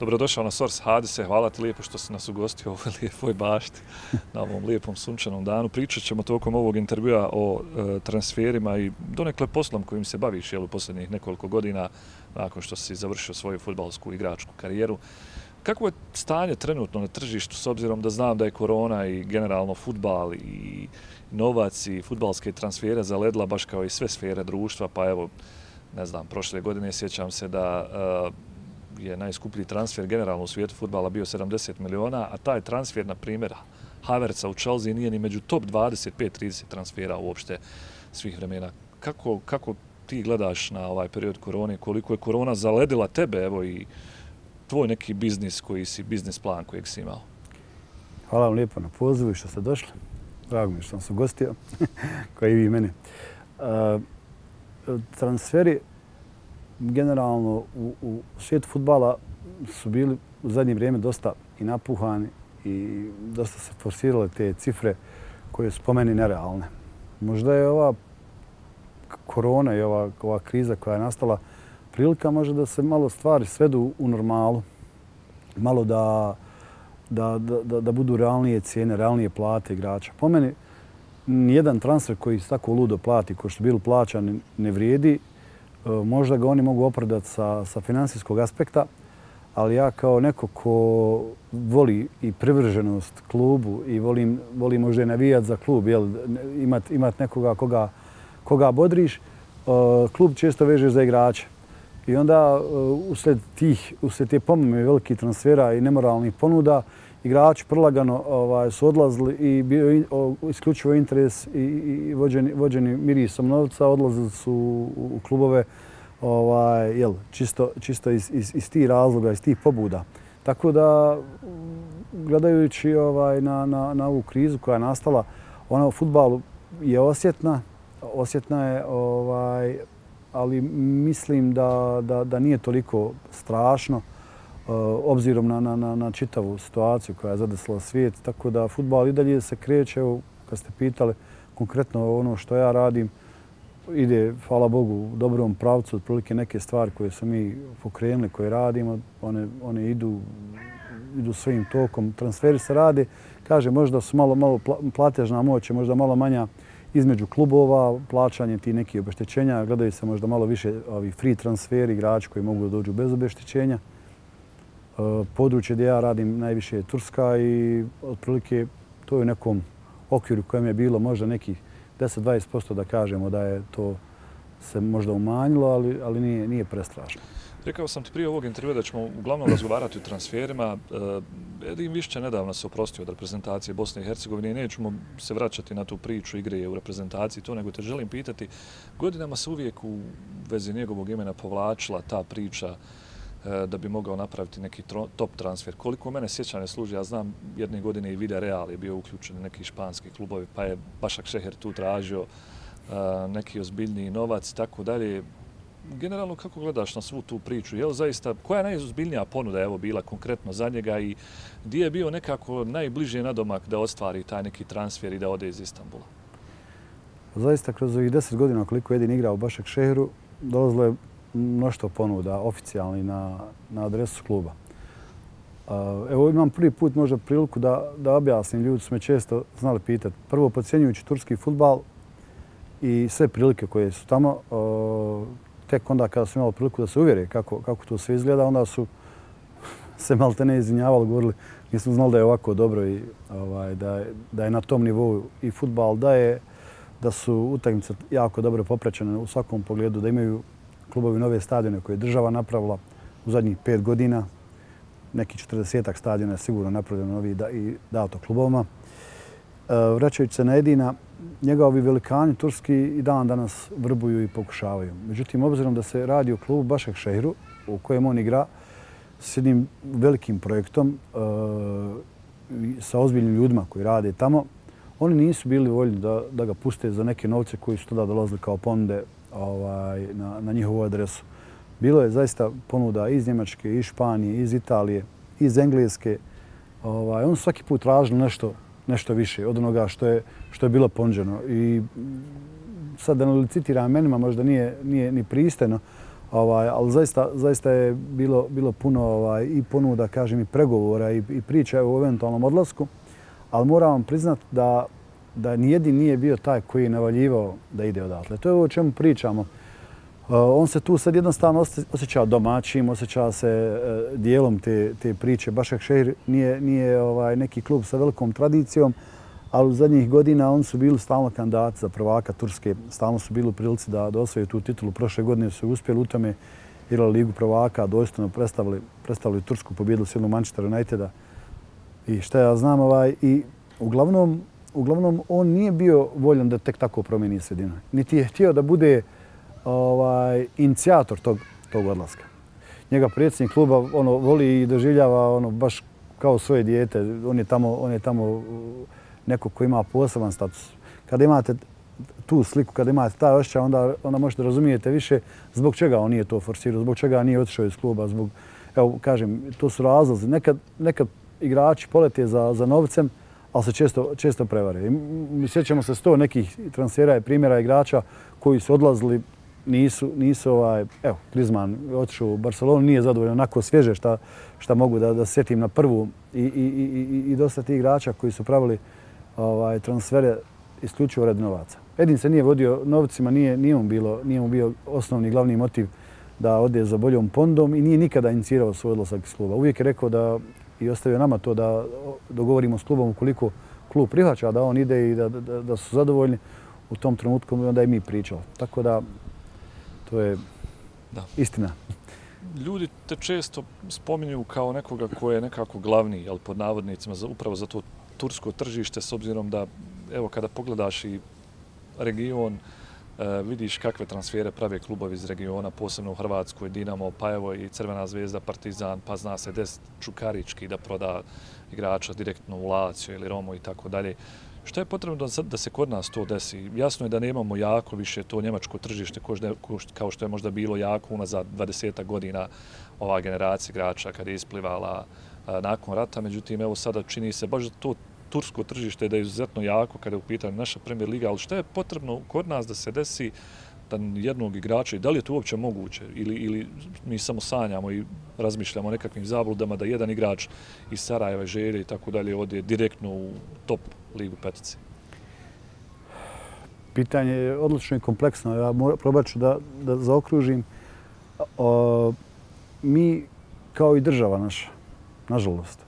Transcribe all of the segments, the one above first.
Dobrodošao na Source Hadise, hvala ti lijepo što si nas ugostio u ovoj lijepoj bašti na ovom lijepom sunčanom danu. Pričat ćemo tokom ovog intervjua o e, transferima i donekle poslom kojim se baviš jel, u posljednjih nekoliko godina nakon što si završio svoju futbalsku igračku karijeru. Kako je stanje trenutno na tržištu s obzirom da znam da je korona i generalno futbal i novac i futbalske transfere zaledla baš kao i sve sfere društva, pa evo, ne znam, prošle godine sjećam se da e, je najskuplji transfer generalno u svijetu futbala bio 70 miliona, a taj transfer, na primjer, Havertza u Chelsea nije ni među top 25-30 transfera uopšte svih vremena. Kako, kako ti gledaš na ovaj period korone, koliko je korona zaledila tebe, evo i tvoj neki biznis koji si, biznis plan kojeg si imao? Hvala vam lijepo na pozivu i što ste došli. Drago mi što sam se ugostio, koji i vi meni. Uh, transferi generalno u, u svijetu futbala su bili u zadnje vrijeme dosta i napuhani i dosta se forsirale te cifre koje su po meni nerealne. Možda je ova korona i ova, ova kriza koja je nastala prilika može da se malo stvari svedu u normalu. Malo da, da, da, da budu realnije cijene, realnije plate igrača. Po meni, nijedan transfer koji se tako ludo plati, ko što bili plaćani, ne vrijedi E, možda ga oni mogu opravdati sa, sa finansijskog aspekta, ali ja kao neko ko voli i privrženost klubu i volim, volim možda i navijat za klub, jel, imat, imat nekoga koga, koga bodriš, e, klub često veže za igrače. I onda e, usled tih, usled te pomame velikih transfera i nemoralnih ponuda, igrači prlagano ovaj, su odlazili i bio isključivo interes i, i vođeni, vođeni mirisom novca, odlazili su u klubove ovaj, jel, čisto, čisto iz, iz, iz tih razloga, iz tih pobuda. Tako da, gledajući ovaj, na, na, na ovu krizu koja je nastala, ona u futbalu je osjetna, osjetna je, ovaj, ali mislim da, da, da nije toliko strašno. Eh, obzirom na, na, na, na čitavu situaciju koja je zadesla svijet. Tako da futbal i dalje se kreće, evo, kad ste pitali konkretno ono što ja radim, ide, hvala Bogu, u dobrom pravcu, otprilike neke stvari koje su mi pokrenuli, koje radimo, one, one idu, idu svojim tokom. Transferi se rade, kaže, možda su malo, malo platežna moć, možda malo manja između klubova, plaćanje ti neki obeštećenja, gledaju se možda malo više ovi free transferi, igrači koji mogu da dođu bez obeštećenja. Eh, područje gdje ja radim najviše je Turska i otprilike to je u nekom okviru kojem je bilo možda nekih 10-20% da kažemo da je to se možda umanjilo, ali, ali nije, nije prestrašno. Rekao sam ti prije ovog intervjua da ćemo uglavnom razgovarati o transferima. Eh, e, Edin Višće nedavno se oprostio od reprezentacije Bosne i Hercegovine i nećemo se vraćati na tu priču igre u reprezentaciji, to nego te želim pitati. Godinama se uvijek u vezi njegovog imena povlačila ta priča E, da bi mogao napraviti neki top transfer. Koliko mene sjećanje služi, ja znam jedne godine i Vida Real je bio uključen u neki španski klubovi, pa je Bašak Šeher tu tražio e, neki ozbiljniji novac i tako dalje. Generalno, kako gledaš na svu tu priču? Je li zaista, koja je najozbiljnija ponuda evo bila konkretno za njega i gdje je bio nekako najbliže nadomak da ostvari taj neki transfer i da ode iz Istanbula? Zaista, kroz ovih deset godina koliko je Edin igrao u Bašak Šeheru, dolazilo je mnošto ponuda oficijalni na, na adresu kluba. Evo imam prvi put možda priliku da, da objasnim. Ljudi su me često znali pitati. Prvo, pocijenjujući turski futbal i sve prilike koje su tamo, tek onda kada su imali priliku da se uvjere kako, kako to sve izgleda, onda su se malo te ne izvinjavali, govorili nismo znali da je ovako dobro i ovaj, da, je, da je na tom nivou i futbal, da je da su utakmice jako dobro popraćene u svakom pogledu, da imaju klubovi nove stadione koje je država napravila u zadnjih pet godina. Neki 40-ak stadiona je sigurno napravljeno novi i dato klubovima. E, vraćajući se na Edina, njegovi velikani turski i dan danas vrbuju i pokušavaju. Međutim, obzirom da se radi o klubu Bašak Šehru, u kojem on igra s jednim velikim projektom e, sa ozbiljnim ljudima koji rade tamo, oni nisu bili voljni da, da ga puste za neke novce koji su tada dolazili kao ponude ovaj, na, na njihovu adresu. Bilo je zaista ponuda iz Njemačke, iz Španije, iz Italije, iz Engleske. Ovaj, on svaki put tražili nešto, nešto više od onoga što je, što je bilo ponuđeno. I sad da ne licitiram menima, možda nije, nije ni pristeno, Ovaj, ali zaista, zaista je bilo, bilo puno ovaj, i ponuda, kažem, i pregovora i, i priča o eventualnom odlasku. Ali moram vam priznat da, da nijedin nije bio taj koji je navaljivao da ide odatle. To je ovo o čemu pričamo. E, on se tu sad jednostavno osjećao domaćim, osjećao se e, dijelom te, te priče. Bašak Šehir nije, nije ovaj, neki klub sa velikom tradicijom, ali u zadnjih godina oni su bili stalno kandidati za prvaka Turske. Stalno su bili u prilici da, da osvoju tu titulu. Prošle godine su uspjeli u tome igrali ligu prvaka, dostojno predstavili, predstavili Tursku, pobjedili su jednu Manchester Uniteda. I šta ja znam, ovaj, i uglavnom, uglavnom on nije bio voljan da tek tako promijeni sredinu. Niti je htio da bude ovaj, inicijator tog, tog odlaska. Njega predsjednik kluba ono, voli i doživljava ono, baš kao svoje dijete. On je tamo, on je tamo uh, neko ko ima poseban status. Kada imate tu sliku, kada imate taj ošća, onda, onda možete razumijete više zbog čega on nije to forsirao, zbog čega nije otišao iz kluba, zbog, evo, kažem, to su razlozi. Nekad, nekad igrači polete za, za novcem, ali se često, često prevare. Mi sjećamo se sto nekih transfera i primjera igrača koji su odlazili nisu, nisu ovaj, evo, Griezmann otišao u Barcelonu, nije zadovoljno onako svježe šta, šta mogu da, da sjetim na prvu i, i, i, i dosta tih igrača koji su pravili ovaj, transfere isključivo red novaca. Edin se nije vodio novcima, nije, nije, mu bilo, nije mu bio osnovni glavni motiv da ode za boljom pondom i nije nikada inicirao svoj odlasak iz kluba. Uvijek je rekao da i ostavio nama to da dogovorimo s klubom ukoliko klub prihvaća da on ide i da, da, da su zadovoljni u tom trenutku onda i mi pričali. Tako da to je da. istina. Ljudi te često spominju kao nekoga ko je nekako glavni, jel, pod navodnicima, za, upravo za to tursko tržište, s obzirom da, evo, kada pogledaš i region, E, vidiš kakve transfere prave klubovi iz regiona, posebno u Hrvatskoj, Dinamo, pa evo i Crvena zvezda, Partizan, pa zna se des Čukarički da proda igrača direktno u Laciju ili Romo i tako dalje. Što je potrebno da se kod nas to desi? Jasno je da nemamo jako više to njemačko tržište kao što je možda bilo jako unazad 20 godina ova generacija igrača kada je isplivala e, nakon rata. Međutim, evo sada čini se baš to tursko tržište da je izuzetno jako kada je u pitanju naša premier liga. Ali šta je potrebno kod nas da se desi da jednog igrača i da li je to uopće moguće ili, ili mi samo sanjamo i razmišljamo o nekakvim zabludama da jedan igrač iz Sarajeva želje i tako dalje ode direktno u top ligu petice? Pitanje je odlično i kompleksno. Ja probat ću da, da zaokružim. O, mi kao i država naša, nažalost,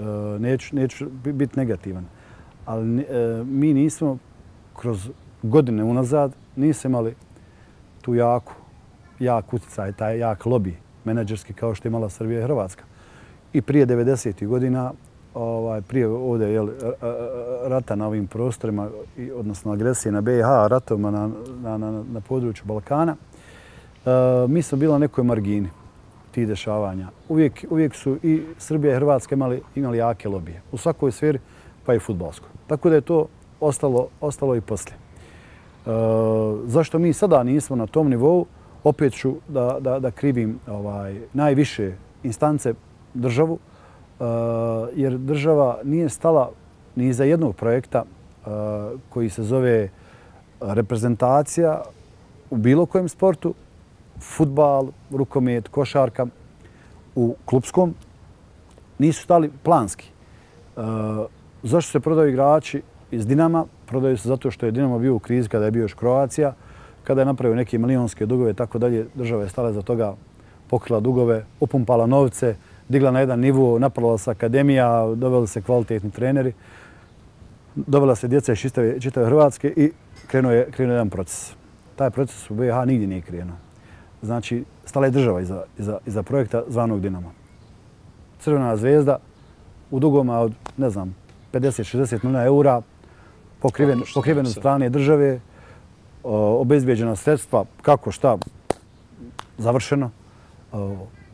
Eh, neću, neću biti negativan, ali eh, mi nismo kroz godine unazad nismo imali tu jaku, jak utjecaj, taj jak lobby menadžerski kao što je imala Srbija i Hrvatska. I prije 90. godina, ovaj, prije ovdje jel, eh, rata na ovim prostorima, odnosno agresije na BiH, ratovima na, na, na, na području Balkana, mi smo bili na nekoj margini ti dešavanja. Uvijek, uvijek su i Srbija i Hrvatska imali, imali jake lobije. U svakoj sferi, pa i futbolskoj. Tako da je to ostalo, ostalo i poslije. E, zašto mi sada nismo na tom nivou, opet ću da, da, da krivim ovaj, najviše instance državu, e, jer država nije stala ni za jednog projekta e, koji se zove reprezentacija u bilo kojem sportu, futbal, rukomet, košarka, u klubskom, nisu stali planski. E, zašto se prodaju igrači iz Dinama? prodaju se zato što je Dinamo bio u krizi kada je bio još Kroacija, kada je napravio neke milijonske dugove, i tako dalje, država je stala za toga, pokrila dugove, upumpala novce, digla na jedan nivu, napravila se akademija, doveli se kvalitetni treneri, dovela se djeca iz čitave, čitave Hrvatske i krenuo je, krenuo jedan proces. Taj proces u BiH nigdje nije krenuo. Znači, stala je država iza, iza, iza projekta zvanog Dinamo. Crvena zvezda u dugoma od, ne znam, 50-60 milijuna eura, pokriven, pokriven od strane države, obezbijeđena sredstva, kako, šta, završeno.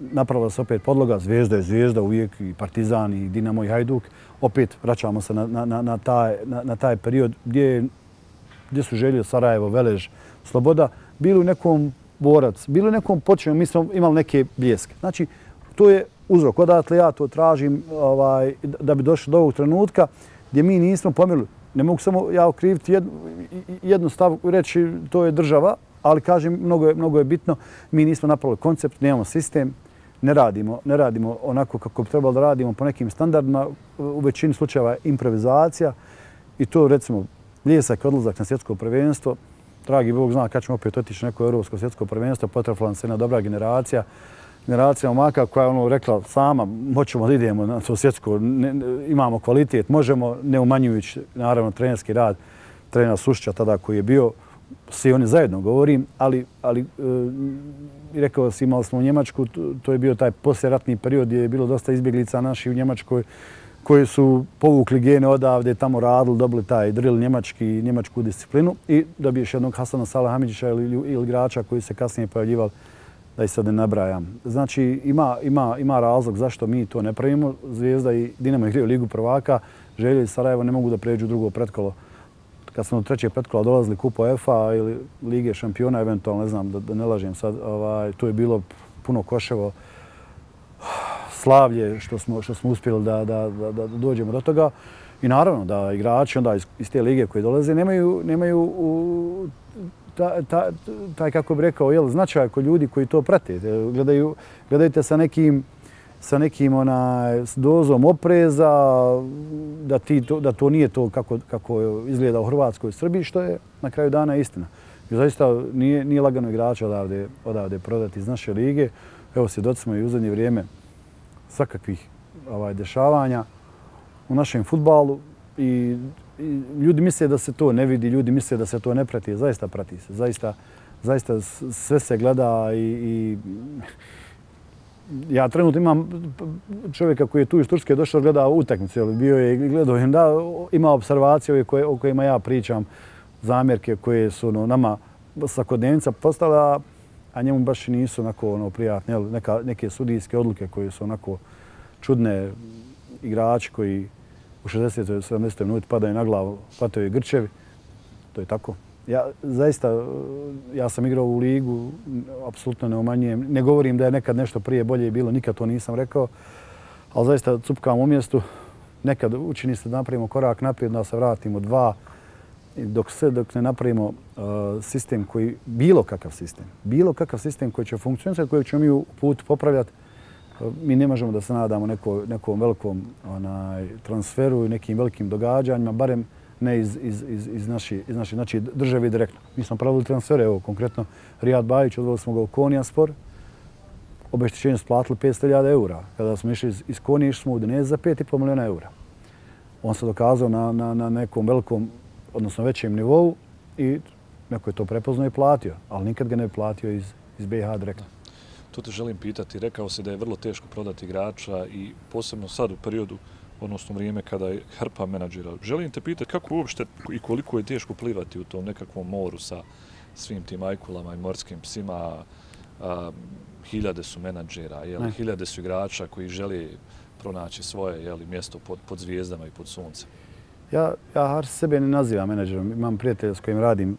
Napravila se opet podloga, zvijezda je zvijezda, uvijek i Partizan, i Dinamo, i Hajduk. Opet vraćamo se na, na, na, taj, na, na taj period gdje, gdje su želje Sarajevo, Velež, Sloboda. Bili u nekom borac, bilo nekom počinu, mi smo imali neke bljeske. Znači, to je uzrok. Odatle ja to tražim ovaj, da bi došli do ovog trenutka gdje mi nismo pomirili. Ne mogu samo ja okriviti jednu, jednu stavu i reći to je država, ali kažem, mnogo je, mnogo je bitno, mi nismo napravili koncept, nemamo sistem, ne radimo, ne radimo onako kako bi trebalo da radimo po nekim standardima, u većini slučajeva improvizacija i to recimo ljesak odlazak na svjetsko prvenstvo, dragi Bog zna kad ćemo opet otići neko europsko svjetsko prvenstvo, potrafila se jedna dobra generacija, generacija omaka koja je ono rekla sama, moćemo da idemo na to svjetsko, ne, imamo kvalitet, možemo, ne umanjujući naravno trenerski rad trenera Sušća tada koji je bio, svi oni zajedno govorim, ali, ali e, rekao si imali smo u Njemačku, to je bio taj posljeratni period gdje je bilo dosta izbjeglica naših u Njemačkoj koji su povukli gene odavde, tamo radili, dobili taj drill njemački, njemačku disciplinu i dobiješ jednog Hasana Salahamidžića ili, ili igrača koji se kasnije pojavljivali da i sad ne nabrajam. Znači, ima, ima, ima razlog zašto mi to ne pravimo. Zvijezda i Dinamo igraju Ligu prvaka, Želje i Sarajevo ne mogu da pređu drugo pretkolo. Kad smo do trećeg pretkola dolazili kupo EFA ili Lige šampiona, eventualno, ne znam, da, da ne lažem sad, ovaj, to je bilo puno koševo slavlje što smo, što smo uspjeli da, da, da, da dođemo do toga. I naravno da igrači onda iz, iz te lige koje dolaze nemaju, nemaju u, ta, ta, taj, kako bih rekao, jel, značaj kod ljudi koji to prate. Gledaju, gledajte sa nekim, sa nekim onaj, dozom opreza, da, ti to, da to nije to kako, kako izgleda u Hrvatskoj i Srbiji, što je na kraju dana istina. I zaista nije, nije lagano igrača odavde, odavde prodati iz naše lige. Evo, svjedoci smo i u zadnje vrijeme svakakvih ovaj, dešavanja u našem futbalu i ljudi misle da se to ne vidi, ljudi misle da se to ne prati, zaista prati se, zaista, zaista sve se gleda i, i ja trenutno imam čovjeka koji je tu iz Turske došao gleda utakmice, bio je i gledao da ima observacije koje, o kojima ja pričam, zamjerke koje su no, nama svakodnevnica postala, a njemu baš nisu onako ono, prijatne, neka, neke sudijske odluke koje su onako čudne igrači koji u 60. i 70. minuti padaju na glavu, pataju grčevi. To je tako. Ja zaista, ja sam igrao u ligu, apsolutno ne umanjujem. Ne govorim da je nekad nešto prije bolje bilo, nikad to nisam rekao. Ali zaista cupkam u mjestu. Nekad učini se da napravimo korak naprijed, da se vratimo dva. Dok sve, dok ne napravimo uh, sistem koji, bilo kakav sistem, bilo kakav sistem koji će funkcionirati, koji ćemo mi u put popravljati, uh, mi ne možemo da se nadamo neko, nekom velikom onaj, transferu i nekim velikim događanjima, barem ne iz, iz, iz, iz, naši, iz naši znači, države direktno. Mi smo pravili transfere, evo konkretno Rijad Bajić, odveli smo ga u Konija spor, obeštećenje splatili 500.000 eura. Kada smo išli iz, iz Konije, išli smo u Dinez za 5,5 miliona eura. On se dokazao na, na, na nekom velikom, odnosno većem nivou i neko je to prepoznao i platio, ali nikad ga ne platio iz, iz BiH direktno. To te želim pitati. Rekao se da je vrlo teško prodati igrača i posebno sad u periodu, odnosno vrijeme kada je hrpa menadžera. Želim te pitati kako uopšte i koliko je teško plivati u tom nekakvom moru sa svim tim ajkulama i morskim psima. A, hiljade su menadžera, jeli, hiljade su igrača koji želi pronaći svoje jeli, mjesto pod, pod zvijezdama i pod suncem. Ja, ja sebe ne nazivam menadžerom. Imam prijatelja s kojim radim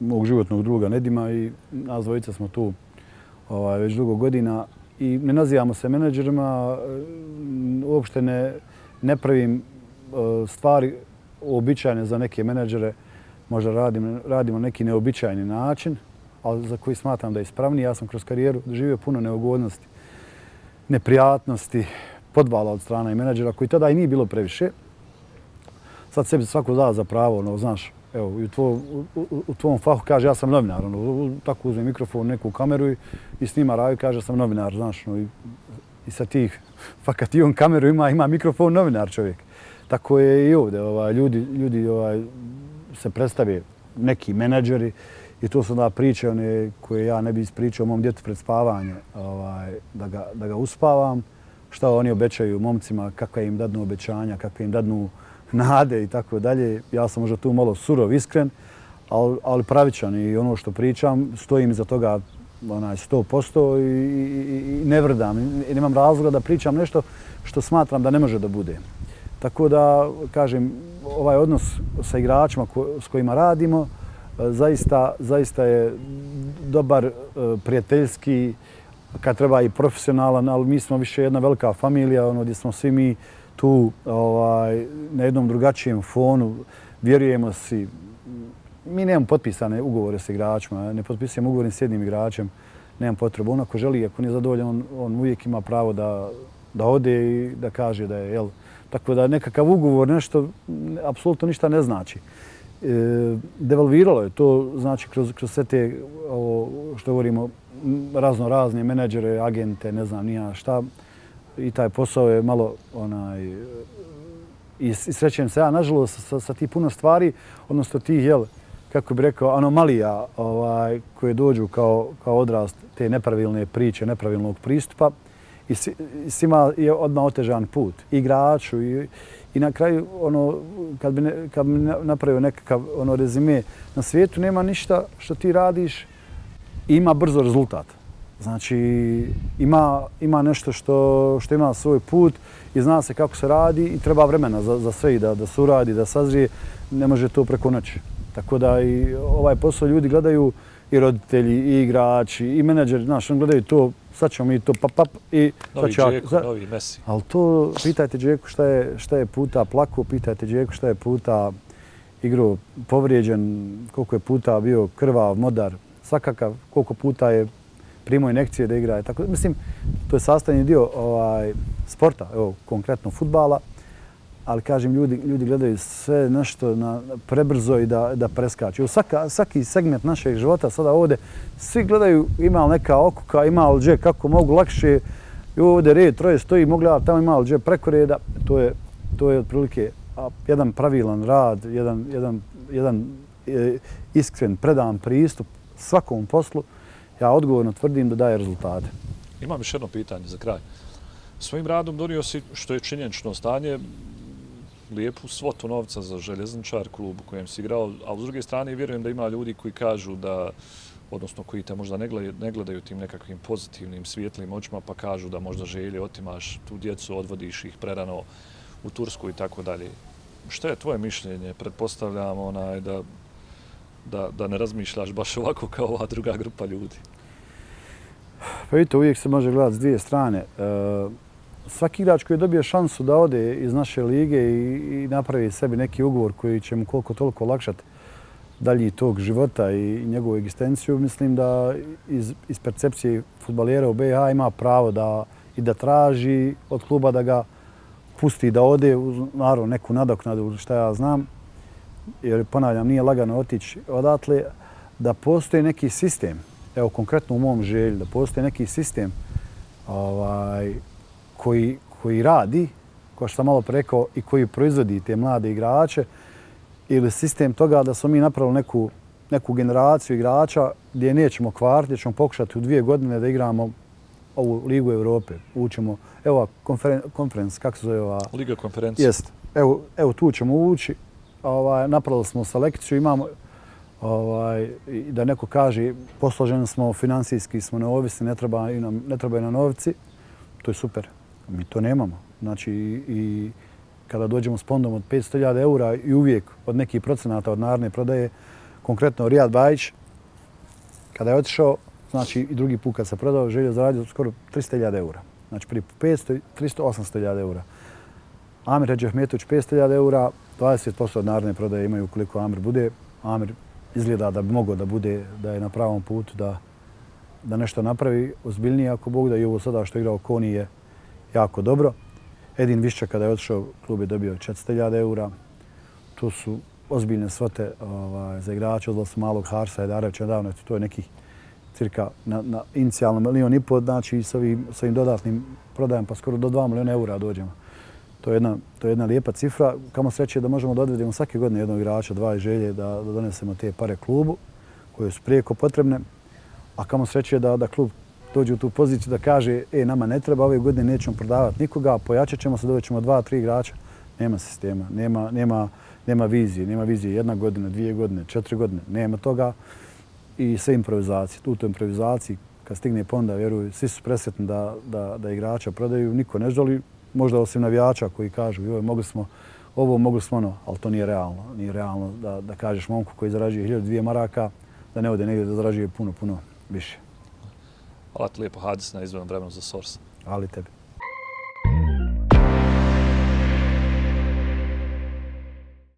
mog životnog druga Nedima i nas dvojica smo tu ovaj, već dugo godina i ne nazivamo se menadžerima, eh, uopšte ne, ne pravim eh, stvari uobičajene za neke menadžere, možda radim, radimo neki neobičajni način, ali za koji smatram da je ispravniji. Ja sam kroz karijeru doživio puno neugodnosti, neprijatnosti, podvala od strana i menadžera koji tada i nije bilo previše. Sad sebi svako da za pravo, no, znaš, evo, u, tvoj, u, u, tvom fahu kaže ja sam novinar, ono, tako uzme mikrofon, neku kameru i, i snima raju kaže sam novinar, znaš, no, i, i sa tih, fakat i on kameru ima, ima mikrofon, novinar čovjek. Tako je i ovdje, ovaj, ljudi, ljudi ovaj, se predstave neki menadžeri i to su da priče one koje ja ne bi ispričao mom djetu pred spavanje, ovaj, da, ga, da ga uspavam, šta oni obećaju momcima, kakve im dadnu obećanja, kakve im dadnu nade i tako dalje. Ja sam možda tu malo surov, iskren, ali, ali pravičan i ono što pričam, stojim iza toga onaj, 100% i, i, i ne vrdam. I nemam razloga da pričam nešto što smatram da ne može da bude. Tako da, kažem, ovaj odnos sa igračima ko, s kojima radimo, e, zaista, zaista je dobar, e, prijateljski, kad treba i profesionalan, ali mi smo više jedna velika familija, ono gdje smo svi mi tu ovaj, na jednom drugačijem fonu, vjerujemo si, mi nemamo potpisane ugovore s igračima, ne potpisujemo ugovore s jednim igračem, nemam potrebu. On ako želi, ako nije zadovoljan, on, on uvijek ima pravo da, da ode i da kaže da je, jel, tako da nekakav ugovor, nešto, apsolutno ništa ne znači. E, devalviralo je to, znači, kroz, kroz sve te, ovo, što govorimo, razno razne menadžere, agente, ne znam, nija šta. I taj posao je malo, onaj, i, i srećem se ja, nažalost, sa, sa ti puno stvari, odnosno tih, jel, kako bih rekao, anomalija ovaj, koje dođu kao, kao odrast te nepravilne priče, nepravilnog pristupa i svima je odmah otežan put. Igraču i, i na kraju, ono, kad bi, ne, kad bi napravio nekakav ono, rezime, na svijetu nema ništa što ti radiš i ima brzo rezultat. Znači, ima, ima nešto što, što ima svoj put i zna se kako se radi i treba vremena za, za sve i da, da se uradi, da sazrije. Ne može to preko noći. Tako da i ovaj posao ljudi gledaju i roditelji, i igrači, i menadžeri, znaš, on gledaju to, sad ćemo mi to pap, pap, i... Novi Džeko, za... novi Messi. Ali to, pitajte Džeku šta je, šta je puta plako, pitajte Džeku šta je puta igro povrijeđen, koliko je puta bio krvav, modar, svakakav, koliko puta je primao inekcije da igra. Tako, mislim, to je sastavni dio ovaj, sporta, evo, konkretno futbala ali kažem, ljudi, ljudi gledaju sve nešto na, prebrzo i da, da preskaču. Svaka, svaki segment našeg života sada ovdje, svi gledaju ima li neka okuka, ima li dže, kako mogu lakše. I ovdje red, troje stoji, mogla, tamo ima li dže preko reda. To je, to je otprilike a, jedan pravilan rad, jedan, jedan, jedan e, iskren, predan pristup svakom poslu. Ja odgovorno tvrdim da daje rezultate. Imam još jedno pitanje za kraj. Svojim radom donio si, što je činjenično stanje, lijepu svotu novca za željezničar klub u kojem si igrao, a s druge strane vjerujem da ima ljudi koji kažu da, odnosno koji te možda ne gledaju, tim nekakvim pozitivnim, svijetlim očima, pa kažu da možda želje otimaš tu djecu, odvodiš ih prerano u Tursku i tako dalje. Što je tvoje mišljenje? Pretpostavljam onaj da, da, da ne razmišljaš baš ovako kao ova druga grupa ljudi. Pa vidite, uvijek se može gledati s dvije strane. E, svaki igrač koji dobije šansu da ode iz naše lige i, i napravi sebi neki ugovor koji će mu koliko toliko olakšati dalji tog života i njegovu egzistenciju, mislim da iz, iz percepcije futbalijera u BiH ima pravo da i da traži od kluba da ga pusti da ode, uz, naravno neku nadoknadu, šta ja znam, jer ponavljam, nije lagano otići odatle, da postoji neki sistem, evo konkretno u mom želju, da postoji neki sistem ovaj, koji, koji radi, ko što sam malo prekao, i koji proizvodi te mlade igrače, ili sistem toga da smo mi napravili neku, neku generaciju igrača gdje nećemo kvarti, ćemo pokušati u dvije godine da igramo ovu Ligu Evrope. Učemo, evo konferen, konferens, kako se zove ova? Liga konferencija. Jest. Evo, evo tu ćemo ući. Ovaj, napravili smo selekciju, imamo ovaj, da neko kaže posloženi smo, finansijski smo neovisni, ne treba nam, ne treba nam novci. To je super. Mi to nemamo. Znači, i kada dođemo s fondom od 500.000 eura i uvijek od nekih procenata od narodne prodaje, konkretno Rijad Bajić, kada je otišao, znači i drugi put kad se prodao, želio zaradio skoro 300.000 eura. Znači, prije 500, 300, 800.000 eura. Amir Ređehmetović 500.000 eura, 20% od narodne prodaje imaju koliko Amir bude. Amir izgleda da bi mogao da bude, da je na pravom putu, da, da nešto napravi ozbiljnije ako Bog da i ovo sada što je igrao Koni je jako dobro. Edin Višća kada je otišao, klub je dobio 400.000 eura. To su ozbiljne svote ovaj, za igrače. Odlaz malog Harsa, Edarevića, nedavno, to je nekih cirka na, na inicijalno milion i pol, znači s ovim, s ovim dodatnim prodajem pa skoro do 2 miliona eura dođemo. To je jedna, to je jedna lijepa cifra. Kamo sreće da možemo da odvedemo svake godine jednog igrača, dva i želje da, da donesemo te pare klubu koje su prijeko potrebne. A kamo sreće da, da klub dođe u tu poziciju da kaže e, nama ne treba, ove godine nećemo prodavati nikoga, pojačat ćemo se, dovećemo dva, tri igrača. Nema sistema, nema, nema, nema vizije, nema vizije jedna godina, dvije godine, četiri godine, nema toga. I sve improvizacije, tu to improvizaciji, kad stigne ponda, vjeruju, svi su presretni da, da, da igrača prodaju, niko ne želi, možda osim navijača koji kažu, joj, mogli smo ovo, mogli smo ono, ali to nije realno. Nije realno da, da kažeš momku koji zarađuje 1002 maraka, da ne ode negdje da zarađuje puno, puno više. Hvala ti lijepo, Hadis, na izvornom vremenu za Source. Hvala tebi.